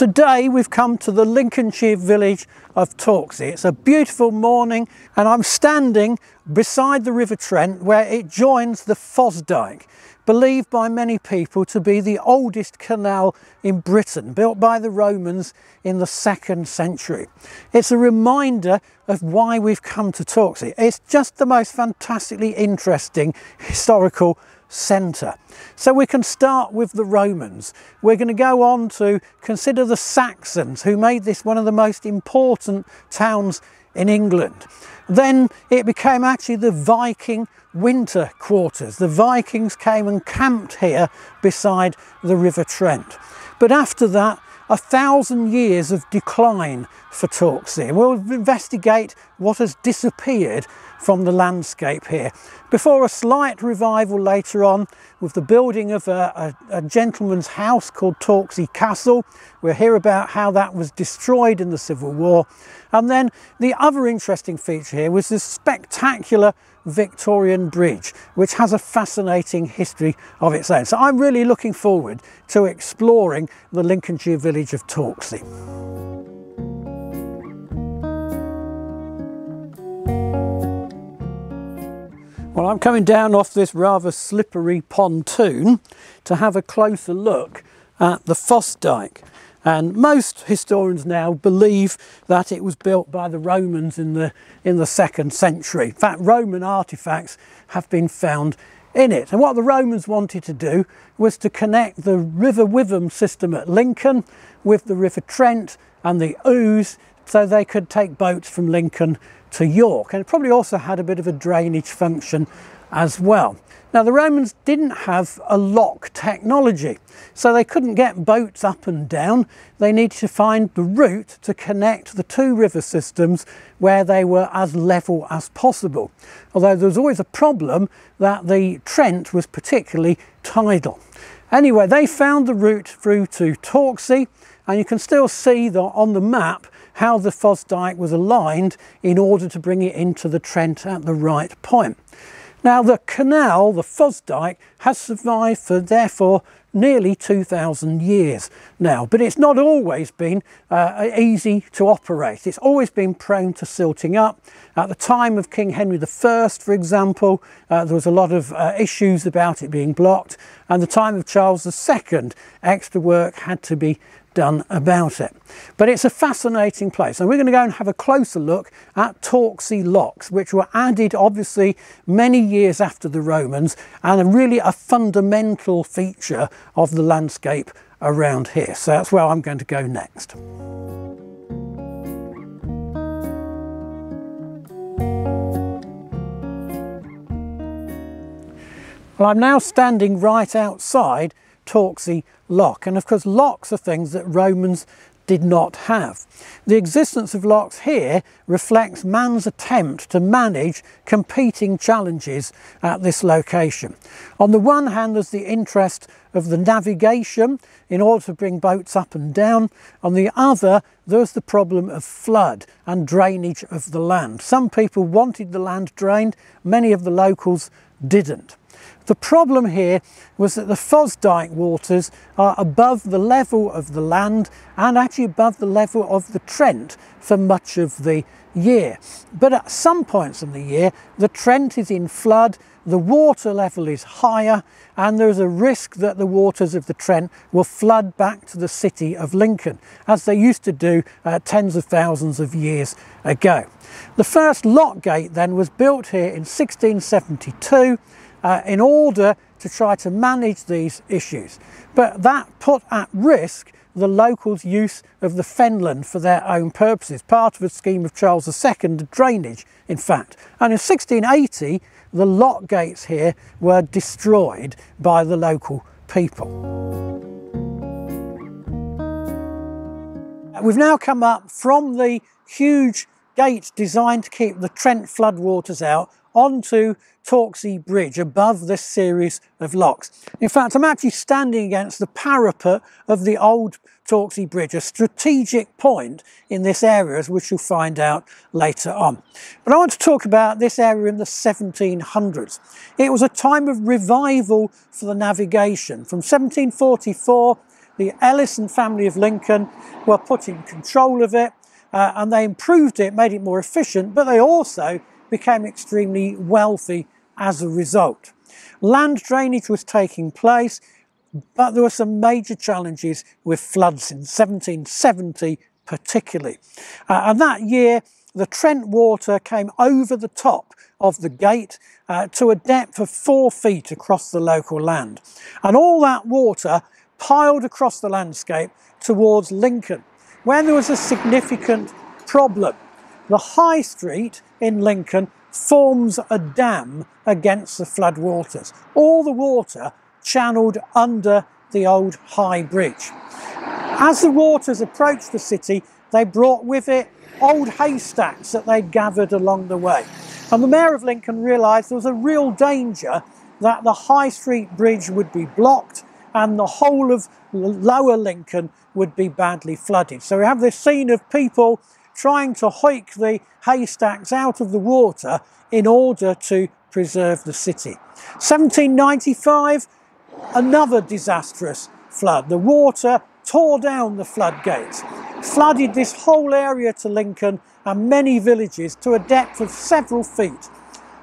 Today we've come to the Lincolnshire village of Torksey. It's a beautiful morning and I'm standing beside the River Trent where it joins the Fosdyke, believed by many people to be the oldest canal in Britain, built by the Romans in the second century. It's a reminder of why we've come to Torksey. It's just the most fantastically interesting historical centre. So we can start with the Romans. We're going to go on to consider the Saxons who made this one of the most important towns in England. Then it became actually the Viking winter quarters. The Vikings came and camped here beside the River Trent. But after that, a thousand years of decline for Torksey. We'll investigate what has disappeared from the landscape here before a slight revival later on with the building of a, a, a, gentleman's house called Torksey Castle. We'll hear about how that was destroyed in the Civil War. And then the other interesting feature here was this spectacular Victorian Bridge, which has a fascinating history of its own. So I'm really looking forward to exploring the Lincolnshire village of Torksey. Well, I'm coming down off this rather slippery pontoon to have a closer look at the Fosdyke. And most historians now believe that it was built by the Romans in the, in the second century. In fact, Roman artifacts have been found in it. And what the Romans wanted to do was to connect the River Witham system at Lincoln with the River Trent and the Ouse so they could take boats from Lincoln to York. And it probably also had a bit of a drainage function as well. Now the Romans didn't have a lock technology, so they couldn't get boats up and down. They needed to find the route to connect the two river systems where they were as level as possible. Although there was always a problem that the Trent was particularly tidal. Anyway, they found the route through to Torksey, and you can still see the, on the map how the Fosdyke was aligned in order to bring it into the Trent at the right point. Now the canal, the Fosdyke, has survived for therefore nearly 2,000 years now, but it's not always been uh, easy to operate. It's always been prone to silting up. At the time of King Henry I, for example, uh, there was a lot of uh, issues about it being blocked, and the time of Charles II, extra work had to be done about it. But it's a fascinating place and we're going to go and have a closer look at Torksey locks which were added obviously many years after the Romans and are really a fundamental feature of the landscape around here. So that's where I'm going to go next. Well, I'm now standing right outside Torksey lock. And of course, locks are things that Romans did not have. The existence of locks here reflects man's attempt to manage competing challenges at this location. On the one hand, there's the interest of the navigation in order to bring boats up and down. On the other, there's the problem of flood and drainage of the land. Some people wanted the land drained, many of the locals didn't. The problem here was that the Fosdyke waters are above the level of the land and actually above the level of the Trent for much of the year. But at some points in the year, the Trent is in flood, the water level is higher, and there's a risk that the waters of the Trent will flood back to the city of Lincoln, as they used to do uh, tens of thousands of years ago. The first lock gate then was built here in 1672 uh, in order to try to manage these issues. But that put at risk the locals' use of the fenland for their own purposes, part of a scheme of Charles II, drainage, in fact. And in 1680, the lock gates here were destroyed by the local people. We've now come up from the huge gate designed to keep the Trent floodwaters out onto Torksey Bridge above this series of locks. In fact, I'm actually standing against the parapet of the old Torksey Bridge, a strategic point in this area, as we shall find out later on. But I want to talk about this area in the 1700s. It was a time of revival for the navigation. From 1744, the Ellison family of Lincoln were put in control of it uh, and they improved it, made it more efficient, but they also became extremely wealthy as a result. Land drainage was taking place, but there were some major challenges with floods in 1770 particularly. Uh, and that year, the Trent water came over the top of the gate uh, to a depth of four feet across the local land. And all that water piled across the landscape towards Lincoln, where there was a significant problem. The High Street in Lincoln forms a dam against the flood waters. All the water channeled under the old High Bridge. As the waters approached the city, they brought with it old haystacks that they'd gathered along the way. And the Mayor of Lincoln realised there was a real danger that the High Street Bridge would be blocked and the whole of lower Lincoln would be badly flooded. So we have this scene of people trying to hoik the haystacks out of the water in order to preserve the city. 1795, another disastrous flood. The water tore down the floodgates, flooded this whole area to Lincoln and many villages to a depth of several feet.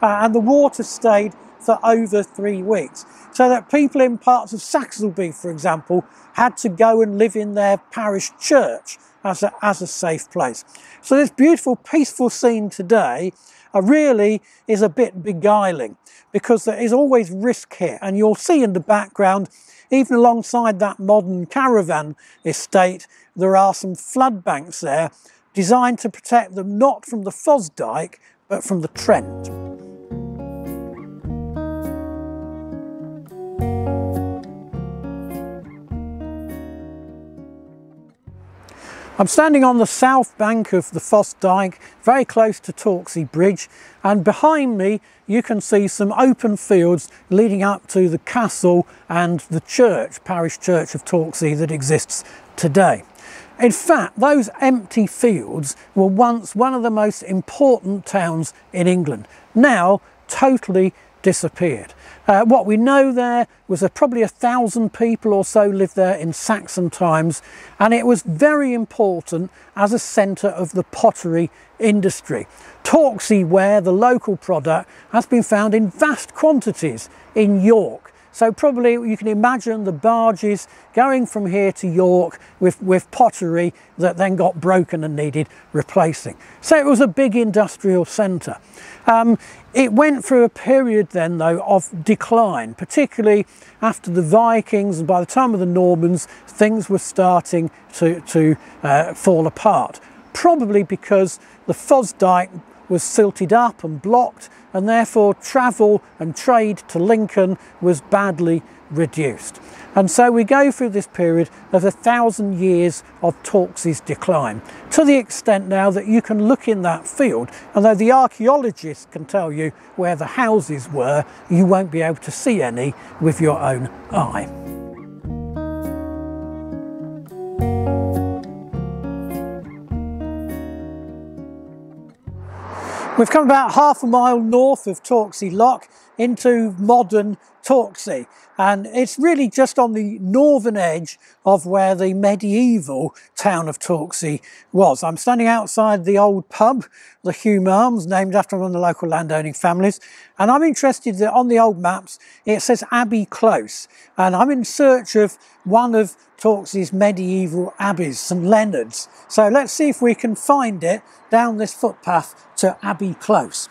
Uh, and the water stayed for over three weeks. So that people in parts of Saxilby, for example, had to go and live in their parish church as a, as a safe place. So this beautiful, peaceful scene today uh, really is a bit beguiling because there is always risk here. And you'll see in the background, even alongside that modern caravan estate, there are some flood banks there designed to protect them not from the Fosdyke, but from the Trent. I'm standing on the south bank of the Foss Fosdyke, very close to Torksey Bridge, and behind me you can see some open fields leading up to the castle and the church, parish church of Torksey that exists today. In fact, those empty fields were once one of the most important towns in England, now totally disappeared. Uh, what we know there was that probably a thousand people or so lived there in Saxon times, and it was very important as a centre of the pottery industry. Torksey ware, the local product, has been found in vast quantities in York. So probably you can imagine the barges going from here to York with, with pottery that then got broken and needed replacing. So it was a big industrial centre. Um, it went through a period then though of decline, particularly after the Vikings and by the time of the Normans, things were starting to, to uh, fall apart. Probably because the Fosdyke was silted up and blocked and therefore travel and trade to Lincoln was badly reduced. And so we go through this period of a thousand years of Torksey's decline, to the extent now that you can look in that field, and though the archaeologists can tell you where the houses were, you won't be able to see any with your own eye. We've come about half a mile north of Torksey Lock into modern Torksey and it's really just on the northern edge of where the medieval town of Torksey was. I'm standing outside the old pub, the Hume Arms, named after one of the local landowning families and I'm interested that on the old maps it says Abbey Close and I'm in search of one of Torksey's medieval abbeys, St Leonard's. So let's see if we can find it down this footpath to Abbey Close.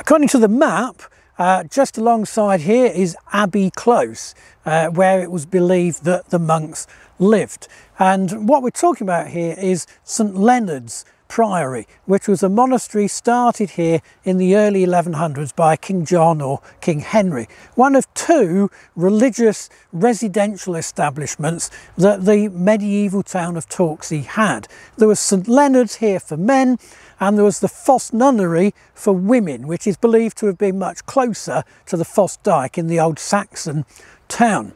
According to the map, uh, just alongside here is Abbey Close, uh, where it was believed that the monks lived. And what we're talking about here is St Leonard's Priory, which was a monastery started here in the early 1100s by King John or King Henry, one of two religious residential establishments that the medieval town of Torksey had. There was St Leonard's here for men, and there was the Foss Nunnery for women, which is believed to have been much closer to the Foss Dyke in the old Saxon town.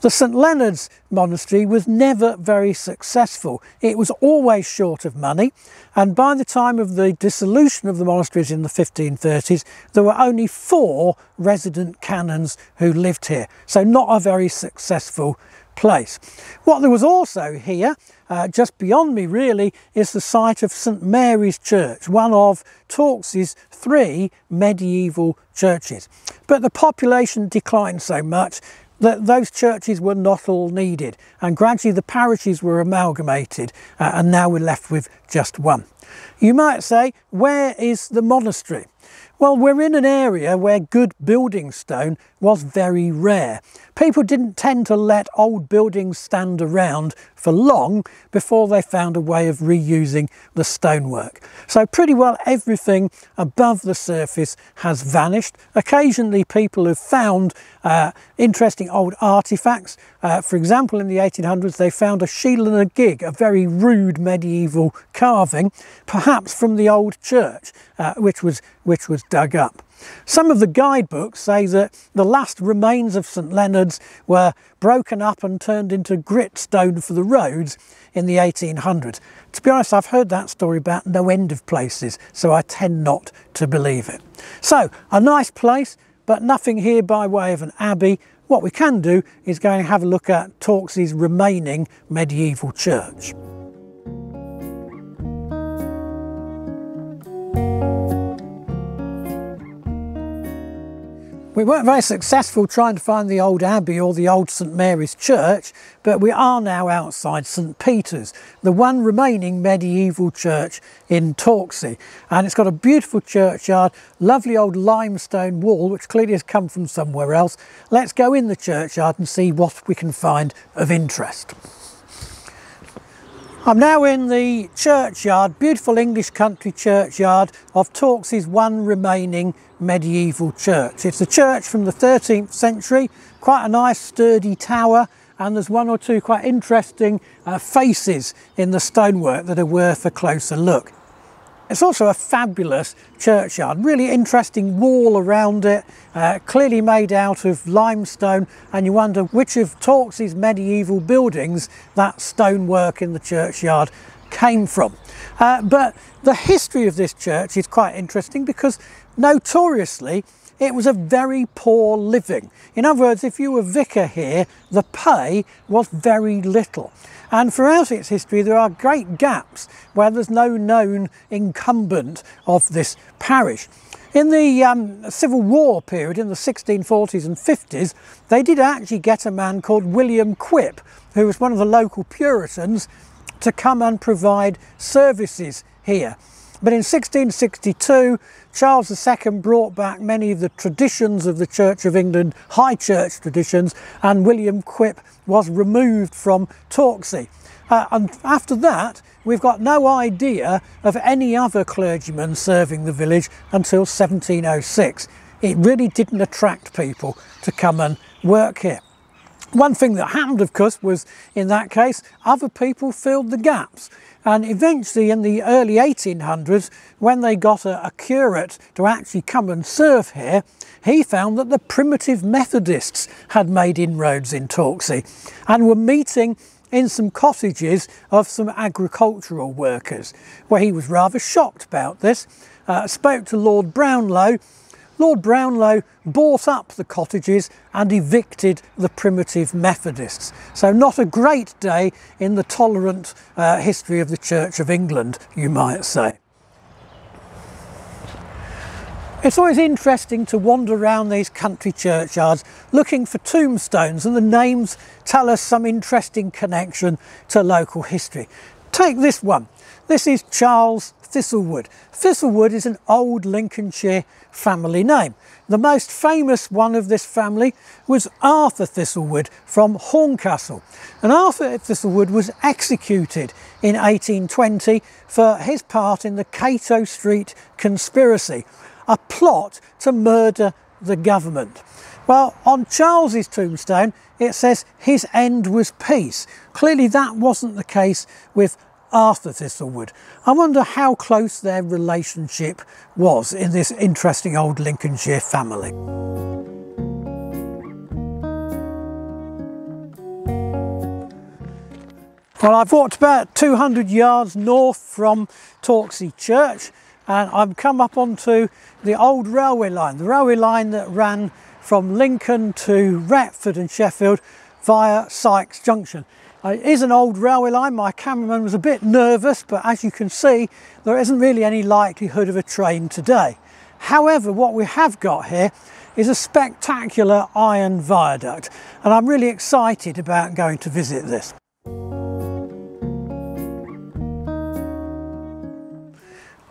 The St Leonard's Monastery was never very successful. It was always short of money, and by the time of the dissolution of the monasteries in the 1530s, there were only four resident canons who lived here, so not a very successful place. What there was also here, uh, just beyond me really, is the site of St Mary's Church, one of Torksey's three medieval churches. But the population declined so much that those churches were not all needed and gradually the parishes were amalgamated uh, and now we're left with just one. You might say, where is the monastery? Well, we're in an area where good building stone was very rare. People didn't tend to let old buildings stand around for long before they found a way of reusing the stonework. So pretty well everything above the surface has vanished. Occasionally people have found uh, interesting old artifacts. Uh, for example, in the 1800s they found a Sheela-na-gig, a very rude medieval carving, perhaps from the old church, uh, which, was, which was dug up. Some of the guidebooks say that the last remains of St Leonard's were broken up and turned into grit stone for the roads in the 1800s. To be honest, I've heard that story about no end of places, so I tend not to believe it. So, a nice place, but nothing here by way of an abbey. What we can do is go and have a look at Torksey's remaining medieval church. We weren't very successful trying to find the old abbey or the old St Mary's church, but we are now outside St Peter's, the one remaining medieval church in Torksey. And it's got a beautiful churchyard, lovely old limestone wall, which clearly has come from somewhere else. Let's go in the churchyard and see what we can find of interest. I'm now in the churchyard, beautiful English country churchyard of Torksey's one remaining medieval church. It's a church from the 13th century, quite a nice sturdy tower and there's one or two quite interesting uh, faces in the stonework that are worth a closer look. It's also a fabulous churchyard, really interesting wall around it, uh, clearly made out of limestone and you wonder which of Torksey's medieval buildings that stonework in the churchyard came from. Uh, but the history of this church is quite interesting because notoriously it was a very poor living. In other words, if you were vicar here, the pay was very little. And throughout its history, there are great gaps where there's no known incumbent of this parish. In the um, Civil War period, in the 1640s and 50s, they did actually get a man called William Quip, who was one of the local Puritans, to come and provide services here. But in 1662, Charles II brought back many of the traditions of the Church of England, high church traditions, and William Quip was removed from Torksey. Uh, and after that, we've got no idea of any other clergyman serving the village until 1706. It really didn't attract people to come and work here. One thing that happened, of course, was in that case, other people filled the gaps. And eventually in the early 1800s, when they got a, a, curate to actually come and serve here, he found that the primitive Methodists had made inroads in Torksey and were meeting in some cottages of some agricultural workers, where he was rather shocked about this, uh, spoke to Lord Brownlow, Lord Brownlow bought up the cottages and evicted the primitive Methodists. So not a great day in the tolerant uh, history of the Church of England, you might say. It's always interesting to wander around these country churchyards looking for tombstones and the names tell us some interesting connection to local history. Take this one. This is Charles Thistlewood. Thistlewood is an old Lincolnshire family name. The most famous one of this family was Arthur Thistlewood from Horncastle. And Arthur Thistlewood was executed in 1820 for his part in the Cato Street conspiracy, a plot to murder the government. Well, on Charles's tombstone, it says his end was peace. Clearly that wasn't the case with Arthur Thistlewood. I wonder how close their relationship was in this interesting old Lincolnshire family. Well, I've walked about 200 yards north from Torksey Church and I've come up onto the old railway line, the railway line that ran from Lincoln to Retford and Sheffield via Sykes Junction. Uh, it is an old railway line, my cameraman was a bit nervous, but as you can see, there isn't really any likelihood of a train today. However, what we have got here is a spectacular iron viaduct, and I'm really excited about going to visit this.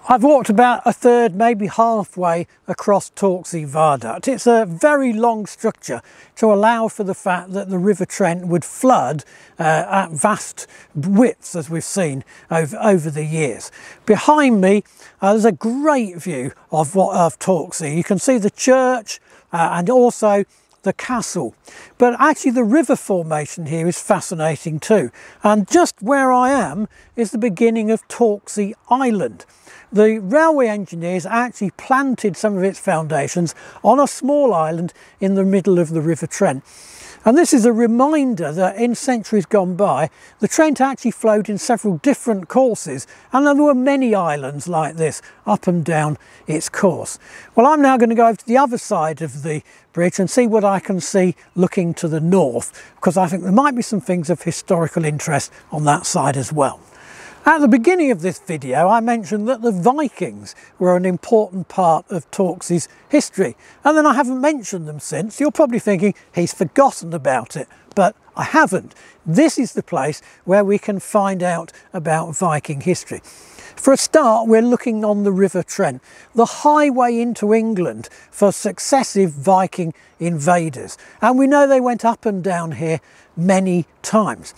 I've walked about a third, maybe halfway across Torksey Viaduct. It's a very long structure to allow for the fact that the River Trent would flood uh, at vast widths as we've seen over, over the years. Behind me uh, there's a great view of, what, of Torksey. You can see the church uh, and also the castle. But actually the river formation here is fascinating too. And just where I am is the beginning of Torksey Island. The railway engineers actually planted some of its foundations on a small island in the middle of the River Trent. And this is a reminder that in centuries gone by, the Trent actually flowed in several different courses, and there were many islands like this up and down its course. Well, I'm now going to go over to the other side of the bridge and see what I can see looking to the north, because I think there might be some things of historical interest on that side as well. At the beginning of this video I mentioned that the Vikings were an important part of Torksey's history and then I haven't mentioned them since. You're probably thinking he's forgotten about it but I haven't. This is the place where we can find out about Viking history. For a start, we're looking on the River Trent, the highway into England for successive Viking invaders. And we know they went up and down here many times.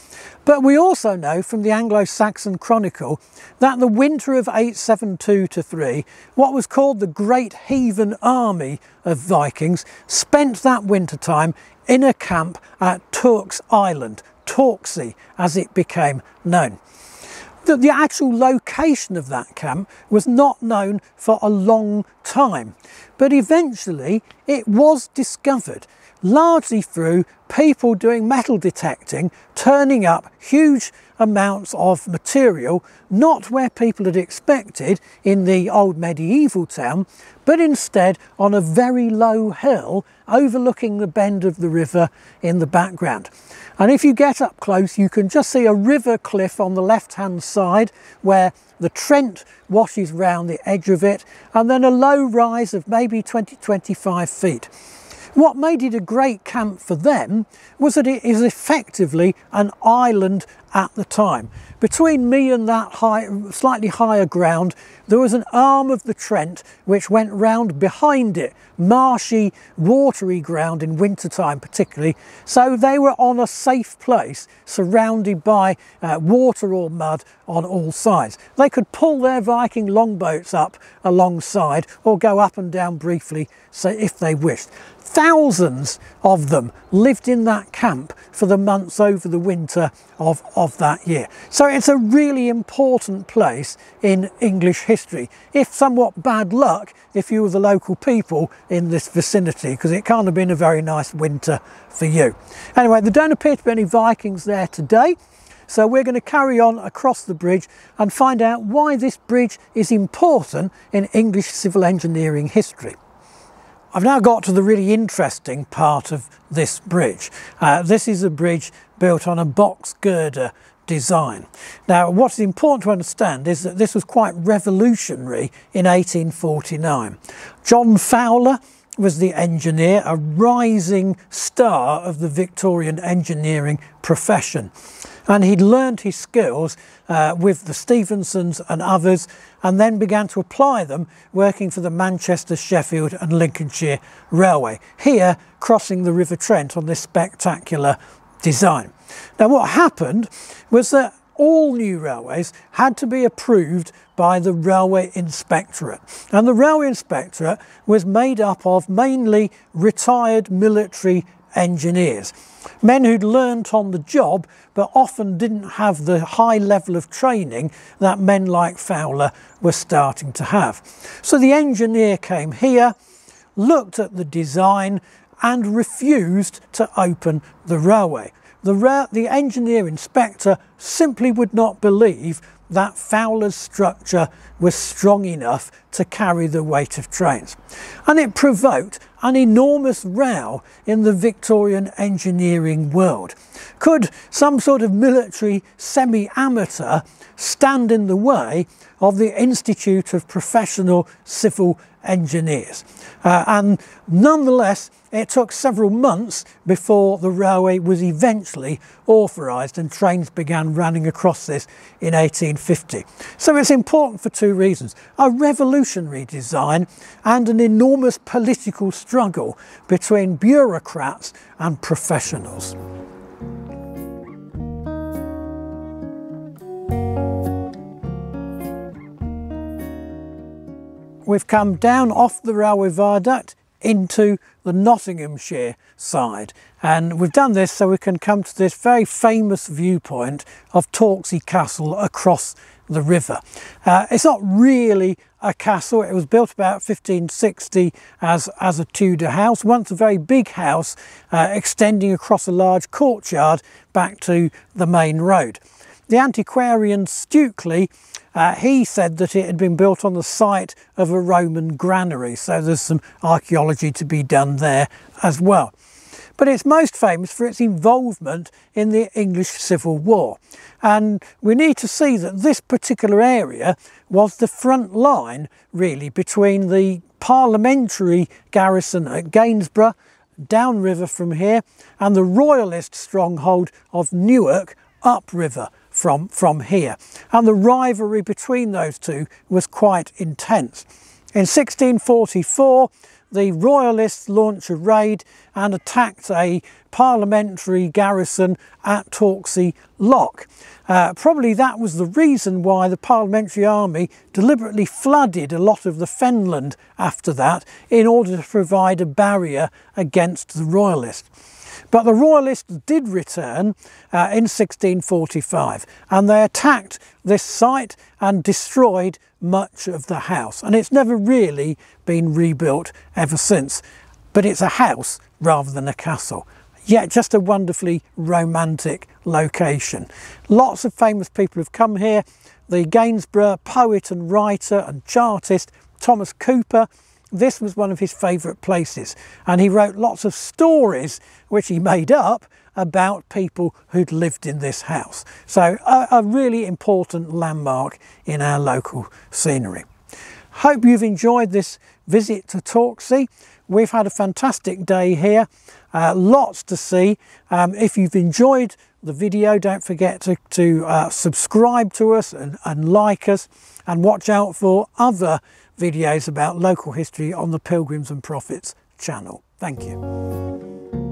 But we also know from the Anglo-Saxon Chronicle that the winter of 872 to 3, what was called the Great Heathen Army of Vikings, spent that winter time in a camp at Turks Island, Torksey as it became known. The, the actual location of that camp was not known for a long time, but eventually it was discovered largely through people doing metal detecting, turning up huge amounts of material, not where people had expected in the old medieval town, but instead on a very low hill overlooking the bend of the river in the background. And if you get up close, you can just see a river cliff on the left-hand side where the Trent washes round the edge of it, and then a low rise of maybe 20-25 feet. What made it a great camp for them was that it is effectively an island at the time. Between me and that high, slightly higher ground, there was an arm of the Trent which went round behind it, marshy, watery ground in wintertime particularly. So they were on a safe place, surrounded by uh, water or mud on all sides. They could pull their Viking longboats up alongside or go up and down briefly so if they wished. Thousands of them lived in that camp for the months over the winter of, of that year. So it's a really important place in English history. If somewhat bad luck, if you were the local people in this vicinity, because it can't have been a very nice winter for you. Anyway, there don't appear to be any Vikings there today. So we're going to carry on across the bridge and find out why this bridge is important in English civil engineering history. I've now got to the really interesting part of this bridge. Uh, this is a bridge built on a box girder design. Now what's important to understand is that this was quite revolutionary in 1849. John Fowler was the engineer, a rising star of the Victorian engineering profession. And he'd learned his skills uh, with the Stephensons and others and then began to apply them working for the Manchester, Sheffield and Lincolnshire Railway, here crossing the River Trent on this spectacular design. Now what happened was that all new railways had to be approved by the Railway Inspectorate. And the Railway Inspectorate was made up of mainly retired military engineers. Men who'd learnt on the job but often didn't have the high level of training that men like Fowler were starting to have. So the engineer came here, looked at the design and refused to open the railway. The, the engineer inspector simply would not believe that Fowler's structure was strong enough to carry the weight of trains. And it provoked an enormous row in the Victorian engineering world. Could some sort of military semi-amateur stand in the way of the Institute of Professional Civil Engineers? Uh, and nonetheless, it took several months before the railway was eventually authorised and trains began running across this in 1850. So it's important for two reasons. A revolutionary design and an enormous political struggle between bureaucrats and professionals. We've come down off the railway viaduct into the Nottinghamshire side. And we've done this so we can come to this very famous viewpoint of Torksey Castle across the river. Uh, it's not really a castle. It was built about 1560 as, as a Tudor house, once a very big house uh, extending across a large courtyard back to the main road. The antiquarian Stukeley uh, he said that it had been built on the site of a Roman granary, so there's some archaeology to be done there as well. But it's most famous for its involvement in the English Civil War. And we need to see that this particular area was the front line, really, between the parliamentary garrison at Gainsborough, downriver from here, and the royalist stronghold of Newark, upriver from, from here. And the rivalry between those two was quite intense. In 1644, the Royalists launched a raid and attacked a parliamentary garrison at Torksey Lock. Uh, probably that was the reason why the parliamentary army deliberately flooded a lot of the fenland after that in order to provide a barrier against the Royalists. But the Royalists did return uh, in 1645 and they attacked this site and destroyed much of the house. And it's never really been rebuilt ever since. But it's a house rather than a castle. Yet just a wonderfully romantic location. Lots of famous people have come here. The Gainsborough poet and writer and chartist Thomas Cooper this was one of his favourite places and he wrote lots of stories which he made up about people who'd lived in this house. So a, a really important landmark in our local scenery. Hope you've enjoyed this visit to Torksey. We've had a fantastic day here, uh, lots to see. Um, if you've enjoyed the video, don't forget to, to uh, subscribe to us and, and like us and watch out for other videos about local history on the Pilgrims and Prophets channel. Thank you.